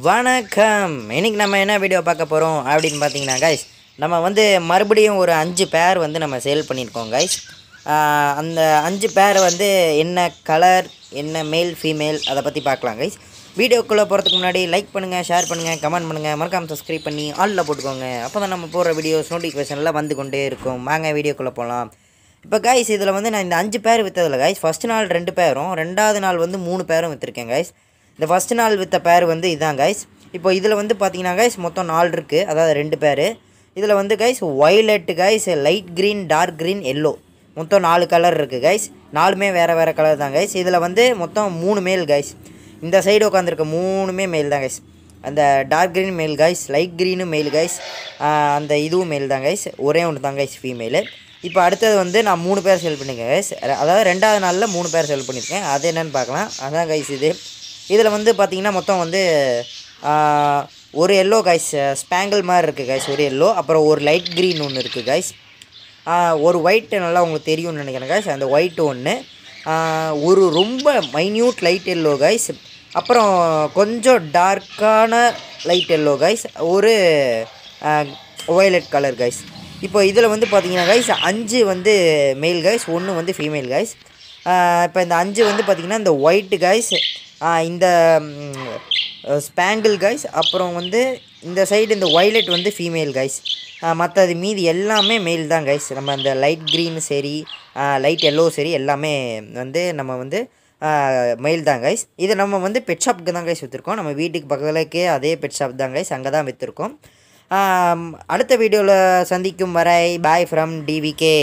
வணக்கம். இன்னைக்கு நம்ம என்ன வீடியோ பார்க்க போகிறோம் அப்படின்னு பார்த்தீங்கன்னா கைஸ் நம்ம வந்து மறுபடியும் ஒரு அஞ்சு பேர் வந்து நம்ம சேல் பண்ணியிருக்கோம் கைஸ் அந்த அஞ்சு பேர் வந்து என்ன கலர் என்ன மேல் ஃபீமேல் அதை பற்றி பார்க்கலாம் கைஸ் வீடியோக்குள்ளே போகிறதுக்கு முன்னாடி லைக் பண்ணுங்கள் ஷேர் பண்ணுங்கள் கமெண்ட் பண்ணுங்கள் மறக்காமல் சப்ஸ்கிரைப் பண்ணி ஆலில் போட்டுக்கோங்க. அப்போ தான் நம்ம போகிற வீடியோஸ் நோட்டிஃபிகேஷனில் வந்து கொண்டே இருக்கும். வாங்க வீடியோக்குள்ளே போகலாம். இப்போ கைஸ் இதில் வந்து நான் இந்த அஞ்சு பேர் விற்றதில்ல கைஸ் ஃபஸ்ட் நாள் ரெண்டு பேரும் ரெண்டாவது நாள் வந்து மூணு பேரும் விற்றுருக்கேன் கைஸ் இந்த ஃபஸ்ட் நாள் விற்ற பேர் வந்து இதுதான் கைஸ் இப்போ இதில் வந்து பார்த்தீங்கன்னா கைஸ் மொத்தம் நாலு இருக்குது அதாவது ரெண்டு பேர். இதில் வந்து guys violet guys light green dark green yellow மொத்தம் நாலு கலர் இருக்குது கைஸ் நாலுமே வேறு வேறு கலர் தான் கைஸ் இதில் வந்து மொத்தம் மூணு மேல் கைஸ் இந்த சைடு உட்காந்துருக்க மூணுமே மேல் தான் கைஸ் அந்த டார்க் க்ரீன் மேல் கைஸ் லைட் க்ரீனும் மேல் கைஸ் அந்த இதுவும் மேல் தான் கைஸ் ஒரே ஒன்று தான் கைஸ் ஃபீமேலு இப்போ அடுத்தது வந்து நான் மூணு பேர் செல் பண்ணியிருக்கேன் கைஸ் அதாவது ரெண்டாவது நாளில் மூணு பேர் செல் பண்ணியிருக்கேன் அது என்னென்னு பார்க்கலாம். அதுதான் கைஸ் இது. இதில் வந்து பார்த்திங்கன்னா மொத்தம் வந்து ஒரு எல்லோ கைஸ் ஸ்பேங்கிள் மாதிரி இருக்குது கைஸ் ஒரு எல்லோ அப்புறம் ஒரு லைட் க்ரீன் ஒன்று இருக்குது கைஸ் ஒரு ஒயிட்டு நல்லா உங்களுக்கு தெரியும்னு நினைக்கிறேன் கைஸ் அந்த ஒயிட்டு ஒன்று ஒரு ரொம்ப மைன்யூட் லைட் எல்லோ கைஸ் அப்புறம் கொஞ்சம் டார்க்கான லைட் எல்லோ கைஸ் ஒரு ஒயலட் கலர் கைஸ் இப்போ இதில் வந்து பார்த்தீங்கன்னா கைஸ் அஞ்சு வந்து மேல் கைஸ் ஒன்று வந்து ஃபீமேல் கைஸ் இப்போ இந்த அஞ்சு வந்து பார்த்திங்கன்னா இந்த ஒயிட்டு கைஸ் இந்த ஸ்பேங்கிள் கைஸ் அப்புறம் வந்து இந்த சைடு இந்த ஒய்லெட் வந்து ஃபீமேல் கைஸ் மற்றது மீதி எல்லாமே மேல் தான் கைஸ் நம்ம அந்த லைட் க்ரீன் சரி லைட் எல்லோ சரி எல்லாமே வந்து நம்ம வந்து மெயில் தான் கைஸ் இது நம்ம வந்து பெட் ஷாப்புக்கு தான் கைஸ் விற்றுருக்கோம் நம்ம வீட்டுக்கு பக்கத்துலக்கே அதே பெட் ஷாப் தான் கைஸ் அங்கே தான் விற்றுருக்கோம் அடுத்த வீடியோவில் சந்திக்கும் வரை பாய் ஃப்ரம் டிவிகே